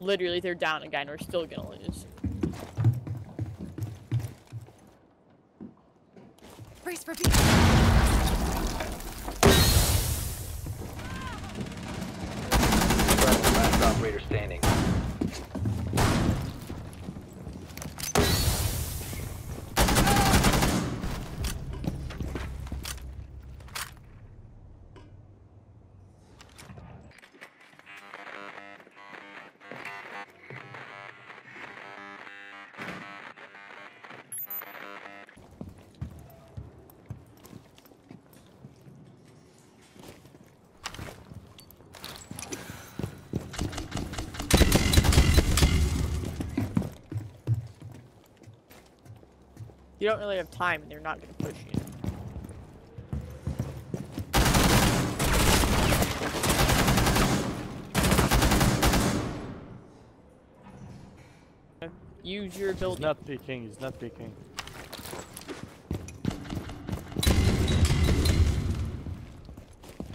Literally, they're down again. We're still gonna lose. Brace for beat. Last operator standing. You don't really have time, and they're not gonna push you. Use your He's ability. not peeking, he's not peeking.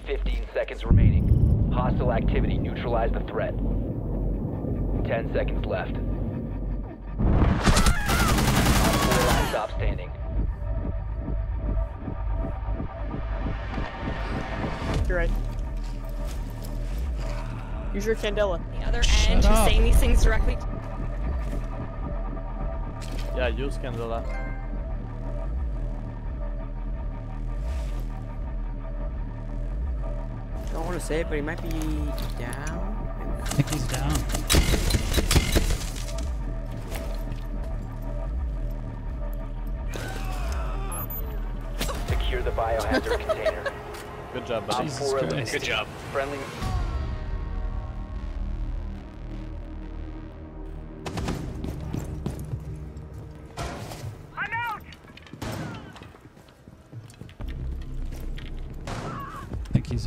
Fifteen seconds remaining. Hostile activity. Neutralize the threat. Ten seconds left. Use your candela. The other end who's saying these things directly. Yeah, use Candela. Don't want to say it, but he might be down. I think he's down. Secure the biohazard container. Good job, Op buddy. Jesus Christ. Good job. Friendly.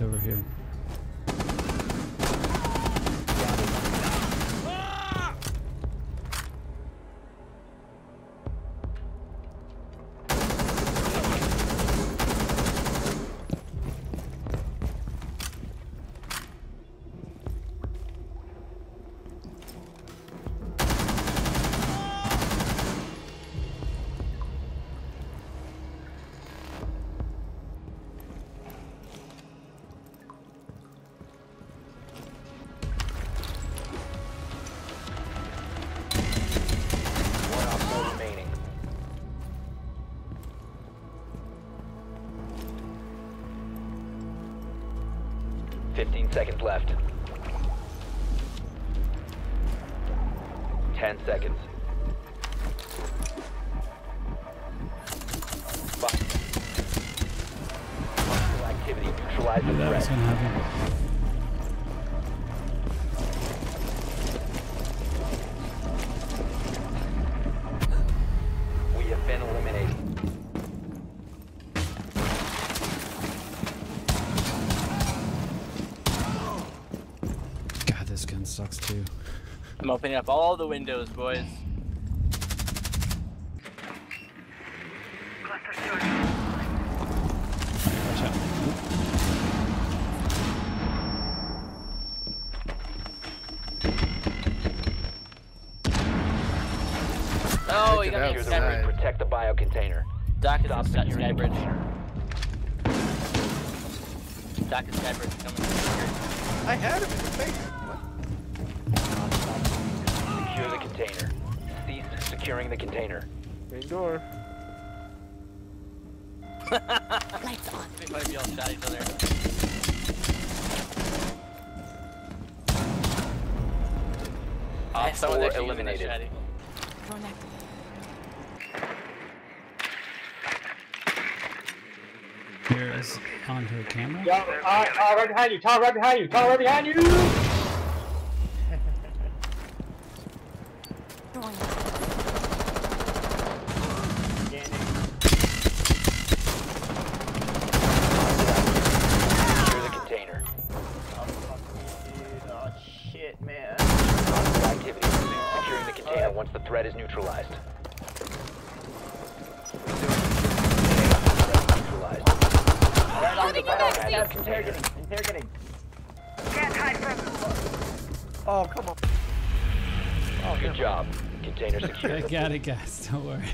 Over here. seconds left. 10 seconds. Five. Activity the threat. I'm opening up all the windows, boys. Oh, Watch out. Oh, you got me Secure at the ring. Skybridge. Protect the bio container. Doc is Stop at Sky- securing the Skybridge. Doc is Skybridge coming. I had him in the face. Container. Cease securing the container. Main door. Lights on. They might be all shot each other. Op Someone's four actually using the eliminated. shotty. Drone activated. Here is on her camera. Uh, Tower right behind you, Tom, right behind you, Tom, right behind you! Oh, come on. Oh, Good job. Container secure. I got it, guys. Don't worry.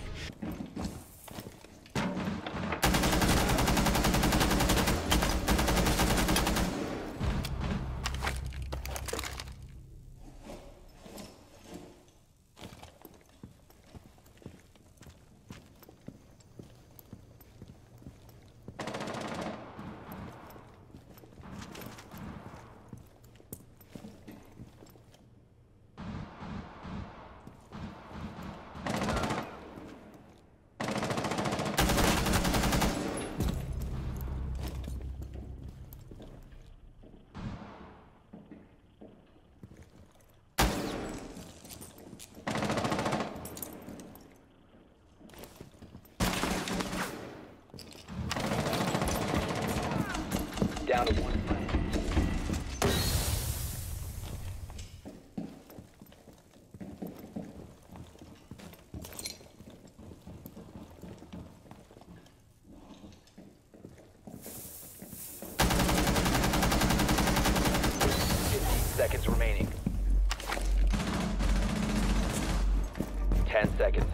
10 seconds.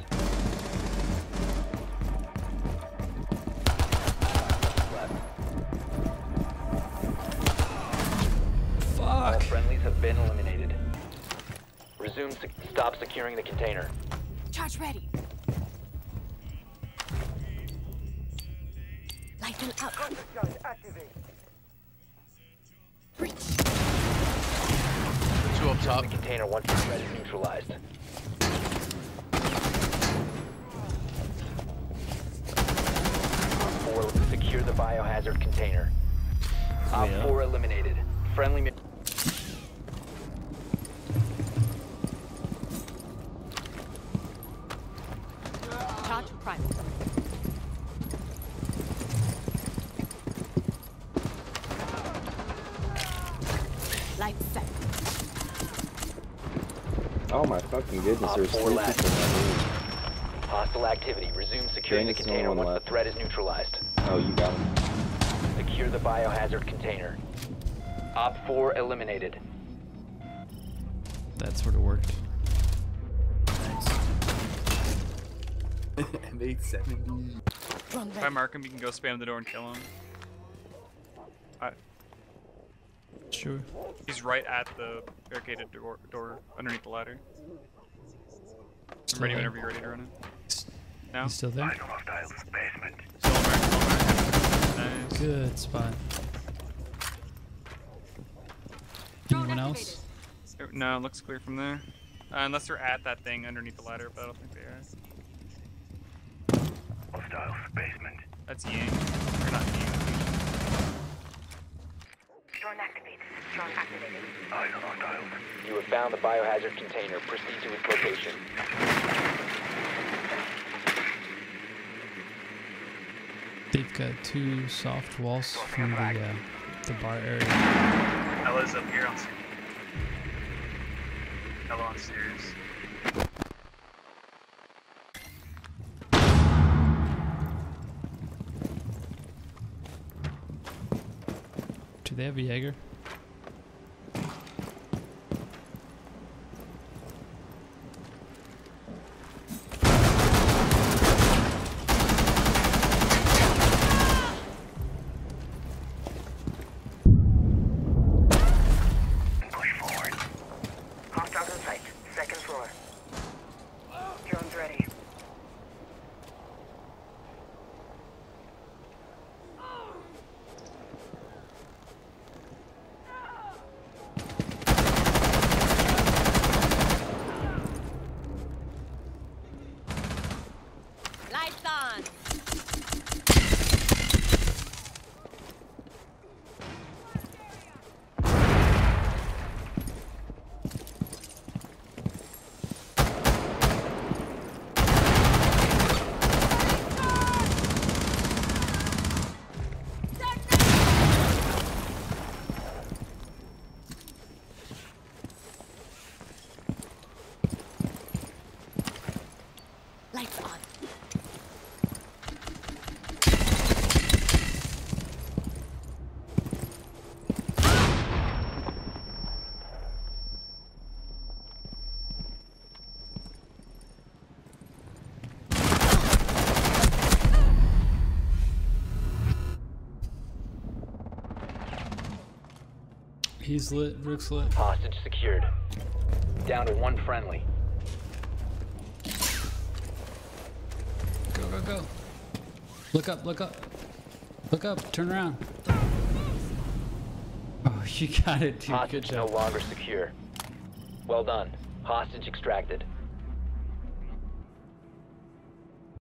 Fuck. All friendlies have been eliminated. Resume sec stop securing the container. Charge ready. Lighten up. Charge activate. Breach. Two up top. The container once it's ready neutralized. Secure the biohazard container. Op Yeah. four eliminated. Friendly. mi- Charge prime. Light set. Oh my fucking goodness, there's four three people in that room. Hostile activity. Resume securing the Dang, the container once left. the threat is neutralized. Oh, you got him. Secure the biohazard container. Op four eliminated. That sort of worked. Drone If I mark him, you can go spam the door and kill him. Sure. He's right at the barricaded door, door underneath the ladder. I'm ready there? whenever you're ready to run it. Now? You still there? Still marked, still marked. Nice. Good spot. Anyone else? No, it looks clear from there. Uh, unless they're at that thing underneath the ladder, but I don't think they are. Hostile basement. That's Ying. Or not Ying. Drone activated. Drone activated. Eyes on hostiles. You have found the biohazard container. Proceed to its location. They've got two soft walls from the uh, the bar area. Ella's up here on stairs. Ella on stairs. Do they have a Jaeger? Push forward. Hostiles in sight. Second floor. Drones ready. He's lit. Rook's lit. Hostage secured. Down to one friendly. Go, go, go. Look up, look up. Look up, turn around. Oh, you got it, dude. Good Hostage no longer secure. Well done. Hostage extracted.